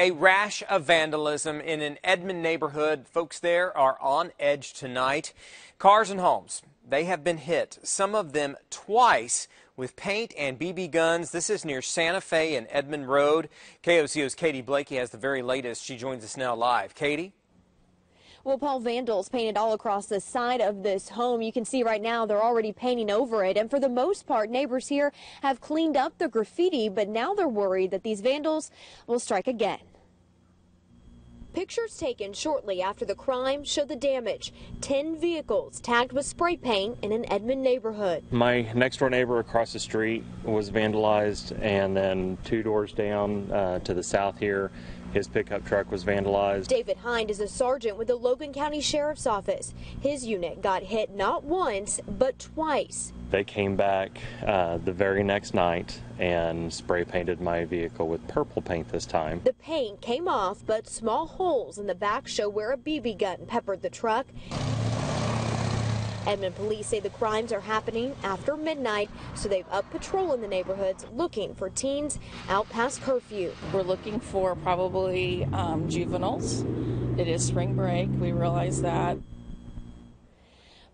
A rash of vandalism in an Edmond neighborhood. Folks there are on edge tonight. Cars and homes, they have been hit, some of them twice with paint and BB guns. This is near Santa Fe and Edmond Road. KOCO's Katie Blakey has the very latest. She joins us now live. Katie? Well, Paul, vandals painted all across the side of this home. You can see right now they're already painting over it. And for the most part, neighbors here have cleaned up the graffiti, but now they're worried that these vandals will strike again. Pictures taken shortly after the crime show the damage. Ten vehicles tagged with spray paint in an Edmond neighborhood. My next door neighbor across the street was vandalized, and then two doors down uh, to the south here, his pickup truck was vandalized. David Hind is a sergeant with the Logan County Sheriff's Office. His unit got hit not once, but twice. They came back uh, the very next night and spray painted my vehicle with purple paint this time. The paint came off, but small holes in the back show where a BB gun peppered the truck. Edmond police say the crimes are happening after midnight, so they've upped patrol in the neighborhoods looking for teens out past curfew. We're looking for probably um, juveniles. It is spring break. We realize that.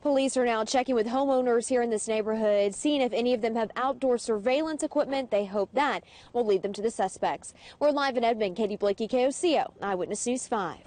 Police are now checking with homeowners here in this neighborhood, seeing if any of them have outdoor surveillance equipment. They hope that will lead them to the suspects. We're live in Edmond. Katie Blakey, KOCO, Eyewitness News 5.